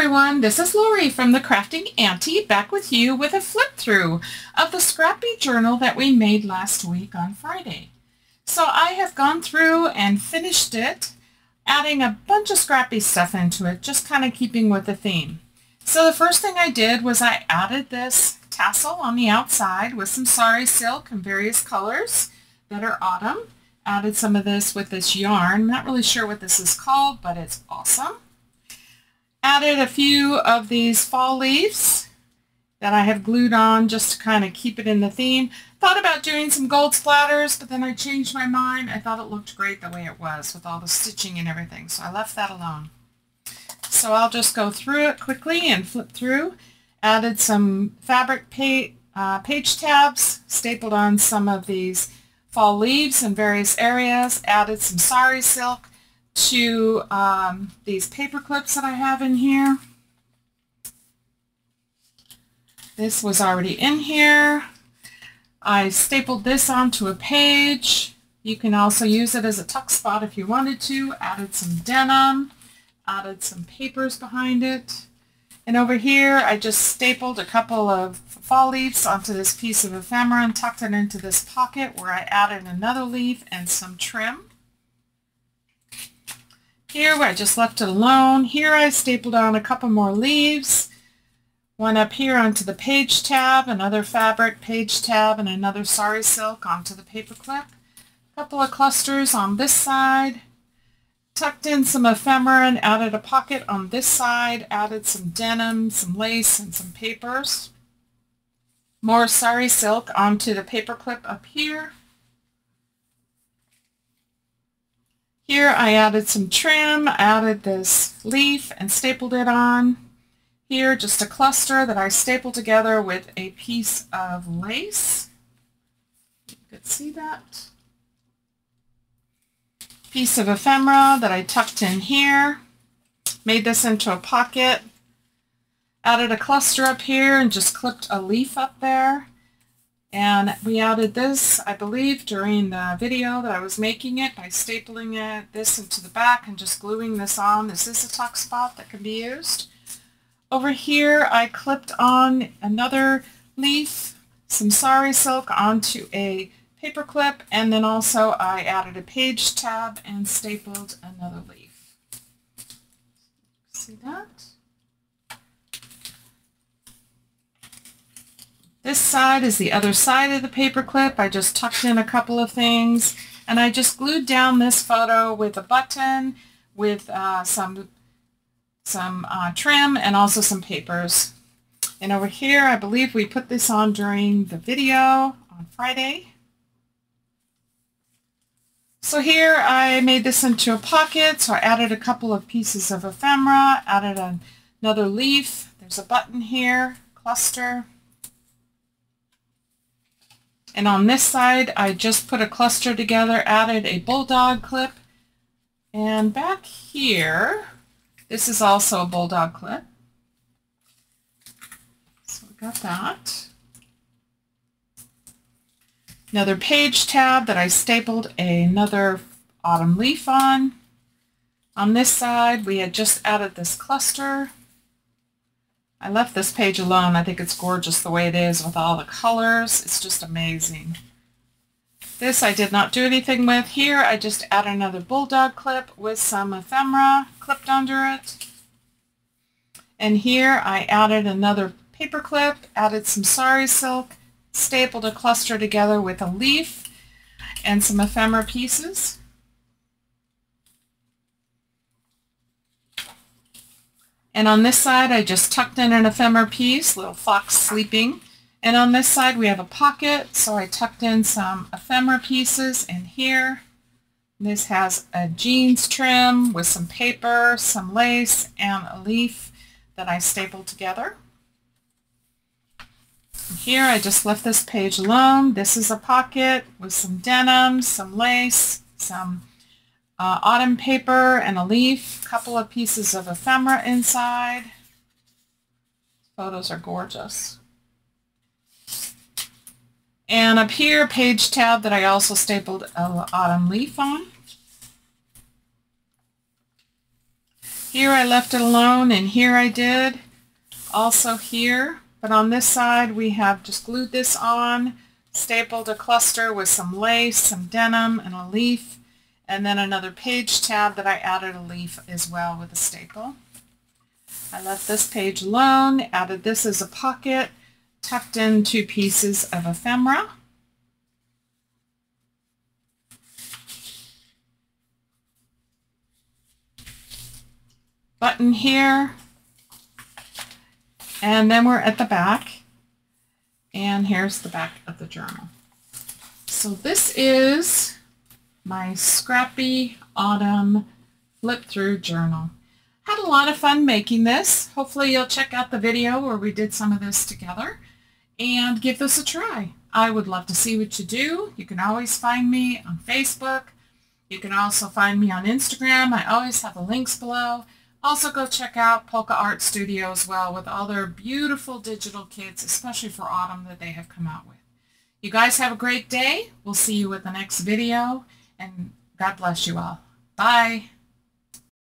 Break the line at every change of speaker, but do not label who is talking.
everyone, this is Lori from the Crafting Auntie back with you with a flip through of the scrappy journal that we made last week on Friday. So I have gone through and finished it, adding a bunch of scrappy stuff into it, just kind of keeping with the theme. So the first thing I did was I added this tassel on the outside with some sari silk in various colors that are autumn. Added some of this with this yarn. Not really sure what this is called, but it's awesome. Added a few of these fall leaves that I have glued on just to kind of keep it in the theme. Thought about doing some gold splatters, but then I changed my mind. I thought it looked great the way it was with all the stitching and everything, so I left that alone. So I'll just go through it quickly and flip through. Added some fabric page, uh, page tabs, stapled on some of these fall leaves in various areas, added some sari silk, to um, these paper clips that I have in here. This was already in here. I stapled this onto a page. You can also use it as a tuck spot if you wanted to. Added some denim, added some papers behind it. And over here, I just stapled a couple of fall leaves onto this piece of ephemera and tucked it into this pocket where I added another leaf and some trim. Here I just left it alone. Here I stapled on a couple more leaves. One up here onto the page tab, another fabric page tab, and another sari silk onto the paper clip. A couple of clusters on this side. Tucked in some ephemera and added a pocket on this side. Added some denim, some lace, and some papers. More sari silk onto the paper clip up here. Here I added some trim, added this leaf and stapled it on. Here just a cluster that I stapled together with a piece of lace. You could see that. Piece of ephemera that I tucked in here. Made this into a pocket. Added a cluster up here and just clipped a leaf up there. And we added this, I believe, during the video that I was making it by stapling it this into the back and just gluing this on. This is a tuck spot that can be used. Over here, I clipped on another leaf, some sari silk onto a paper clip, and then also I added a page tab and stapled another leaf. See that? This side is the other side of the paper clip. I just tucked in a couple of things and I just glued down this photo with a button with uh, some, some uh, trim and also some papers. And over here, I believe we put this on during the video on Friday. So here I made this into a pocket, so I added a couple of pieces of ephemera, added another leaf. There's a button here, cluster. And on this side, I just put a cluster together, added a bulldog clip. And back here, this is also a bulldog clip. So we got that. Another page tab that I stapled another autumn leaf on. On this side, we had just added this cluster. I left this page alone. I think it's gorgeous the way it is with all the colors. It's just amazing. This I did not do anything with. Here I just add another bulldog clip with some ephemera clipped under it. And here I added another paper clip, added some sari silk, stapled a cluster together with a leaf and some ephemera pieces. And on this side, I just tucked in an ephemera piece, little fox sleeping. And on this side, we have a pocket, so I tucked in some ephemera pieces in here. This has a jeans trim with some paper, some lace, and a leaf that I stapled together. Here I just left this page alone. This is a pocket with some denim, some lace, some uh, autumn paper and a leaf, a couple of pieces of ephemera inside. Photos are gorgeous. And up here, page tab that I also stapled an autumn leaf on. Here I left it alone and here I did. Also here, but on this side we have just glued this on, stapled a cluster with some lace, some denim, and a leaf, and then another page tab that I added a leaf as well with a staple. I left this page alone, added this as a pocket, tucked in two pieces of ephemera. Button here. And then we're at the back. And here's the back of the journal. So this is my scrappy autumn flip through journal. Had a lot of fun making this. Hopefully you'll check out the video where we did some of this together and give this a try. I would love to see what you do. You can always find me on Facebook. You can also find me on Instagram. I always have the links below. Also go check out Polka Art Studio as well with all their beautiful digital kits, especially for autumn that they have come out with. You guys have a great day. We'll see you at the next video and God bless you all. Bye.